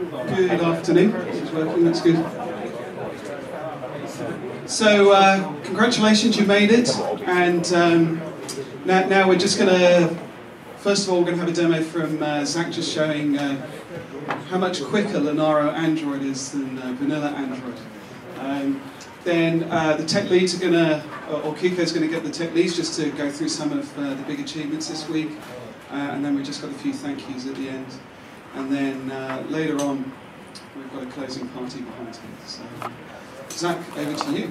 Good afternoon. Is working, that's good. So, uh, congratulations, you made it. And um, now, now we're just going to, first of all, we're going to have a demo from uh, Zach just showing uh, how much quicker Linaro Android is than uh, vanilla Android. Um, then uh, the tech leads are going to, or Kiko's going to get the tech leads just to go through some of uh, the big achievements this week. And then we've just got a few thank yous at the end. And then uh, later on, we've got a closing party behind it. So, Zach, over to you.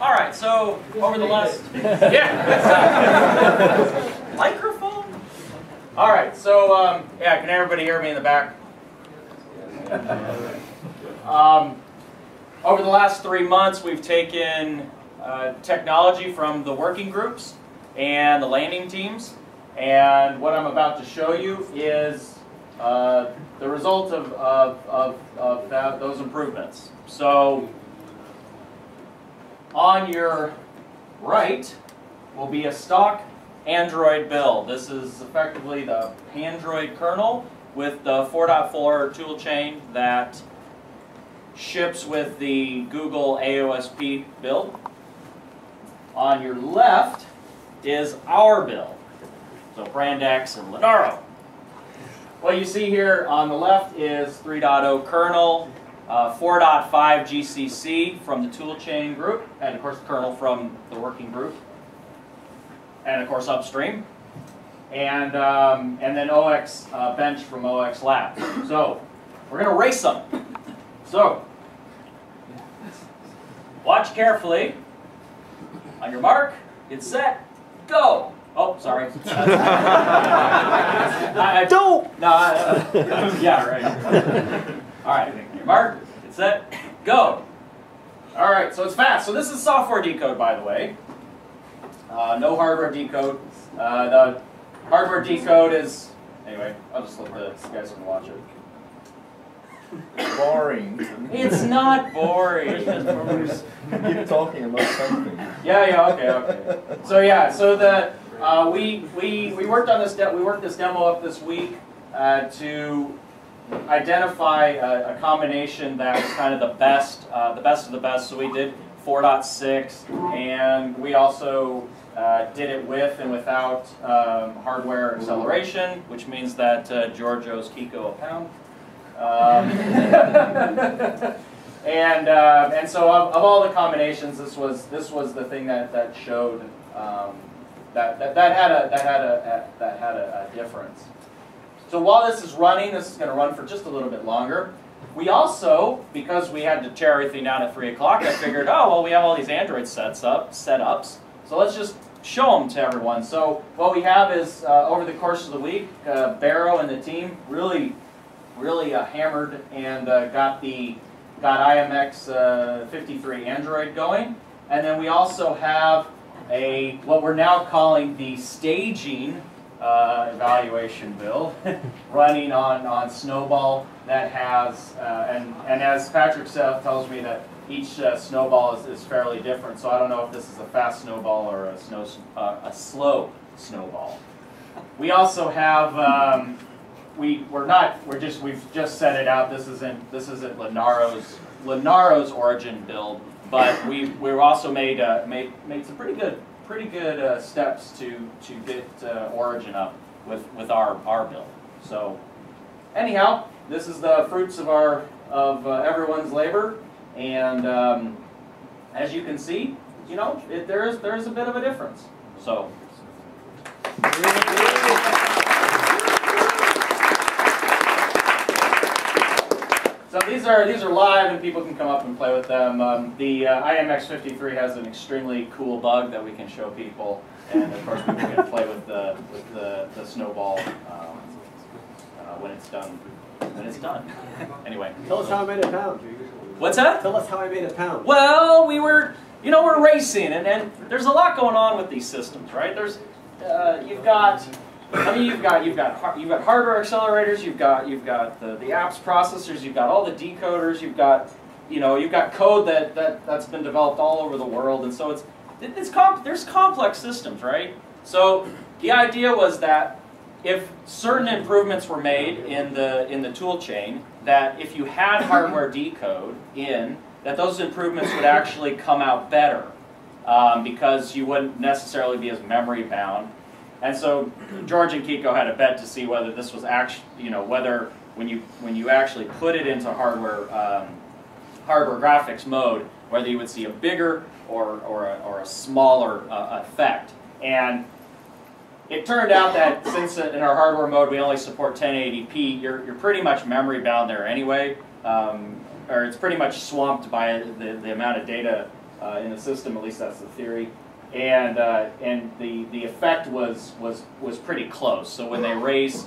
All right, so over the last yeah microphone. All right, so um, yeah, can everybody hear me in the back? Um, over the last three months, we've taken uh, technology from the working groups and the landing teams, and what I'm about to show you is uh, the result of, of, of, of that, those improvements. So on your right will be a stock Android build. This is effectively the Android kernel with the 4.4 toolchain that ships with the Google AOSP build. On your left is our bill. so Brand X and Linaro. What you see here on the left is 3.0 kernel, uh, 4.5 GCC from the toolchain group, and of course the kernel from the working group, and of course upstream, and um, and then OX uh, bench from OX Lab. So we're gonna race them. So watch carefully. On your mark, get set, go. Oh, sorry. I, I, Don't! No, I, uh, yeah, right. All right, your mark, get set, go. All right, so it's fast. So this is software decode, by the way. Uh, no hardware decode. Uh, the hardware decode is, anyway, I'll just let the guys can watch it. Boring. It's not boring. Keep talking about something. Yeah, yeah, okay, okay. So yeah, so the uh, we we we worked on this we worked this demo up this week uh, to identify a, a combination that was kind of the best uh, the best of the best. So we did 4.6, and we also uh, did it with and without um, hardware acceleration, which means that uh, Giorgio's Kiko a pound. Um, and uh, and so of, of all the combinations, this was this was the thing that that showed um, that, that that had a that had a, that had a, a difference. So while this is running, this is going to run for just a little bit longer. We also, because we had to tear everything down at three o'clock, I figured, oh well, we have all these Android sets up setups, so let's just show them to everyone. So what we have is uh, over the course of the week, uh, Barrow and the team really really uh, hammered and uh, got the got IMX uh, 53 Android going, and then we also have a what we're now calling the staging uh, evaluation build running on on Snowball that has uh, and and as Patrick said, tells me that each uh, snowball is, is fairly different. So I don't know if this is a fast snowball or a snow a slow snowball. We also have. Um, we we're not we're just we've just set it out. This isn't this isn't Linaro's Linaro's Origen build, but we we've also made uh, made made some pretty good pretty good uh, steps to to get uh, Origen up with with our our build. So anyhow, this is the fruits of our of uh, everyone's labor, and um, as you can see, you know it, there is there is a bit of a difference. So. These are these are live, and people can come up and play with them. Um, the uh, IMX53 has an extremely cool bug that we can show people, and of course people can play with the with the, the snowball um, uh, when it's done. When it's done. Anyway. Tell us how I made a pound. What's that? Tell us how I made a pound. Well, we were, you know, we're racing, and, and there's a lot going on with these systems, right? There's, uh, you've got I mean, you've got you've got you've got hardware accelerators, you've got you've got the, the apps processors, you've got all the decoders, you've got you know you've got code that, that that's been developed all over the world, and so it's it's comp there's complex systems, right? So the idea was that if certain improvements were made in the in the tool chain, that if you had hardware decode in, that those improvements would actually come out better um, because you wouldn't necessarily be as memory bound. And so George and Kiko had a bet to see whether this was actually, you know, whether when you when you actually put it into hardware um, hardware graphics mode, whether you would see a bigger or or a, or a smaller uh, effect. And it turned out that since in our hardware mode we only support 1080p, you're, you're pretty much memory bound there anyway, um, or it's pretty much swamped by the, the amount of data uh, in the system, at least that's the theory. And, uh, and the, the effect was, was, was pretty close. So when they raced,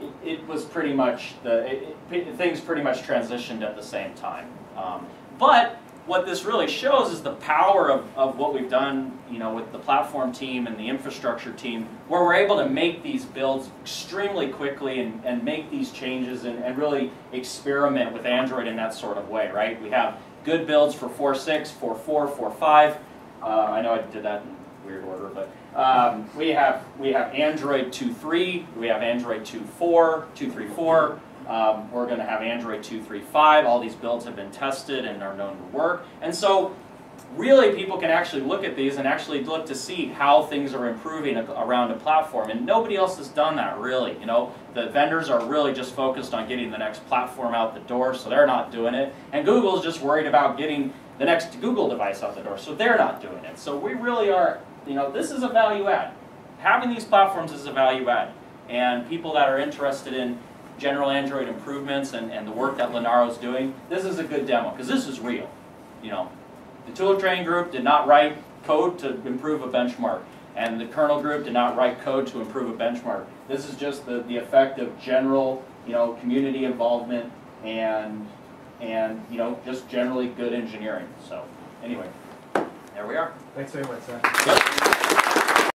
it, it was pretty much, the, it, it, things pretty much transitioned at the same time. Um, but what this really shows is the power of, of what we've done you know, with the platform team and the infrastructure team, where we're able to make these builds extremely quickly and, and make these changes and, and really experiment with Android in that sort of way, right? We have good builds for 4.6, 4.4, 4.5. Uh, I know I did that in weird order, but um, we have we have Android 2.3, we have Android 2.4, 2.3.4. Um, we're going to have Android 2.3.5. All these builds have been tested and are known to work. And so really people can actually look at these and actually look to see how things are improving around a platform. And nobody else has done that really. You know, the vendors are really just focused on getting the next platform out the door, so they're not doing it. And Google's just worried about getting the next Google device out the door, so they're not doing it. So we really are, you know, this is a value add. Having these platforms is a value add. And people that are interested in general Android improvements and, and the work that Linaro's doing, this is a good demo, because this is real. You know, the tool group did not write code to improve a benchmark, and the kernel group did not write code to improve a benchmark. This is just the, the effect of general, you know, community involvement and, and, you know, just generally good engineering. So, anyway, there we are. Thanks very much, Zach.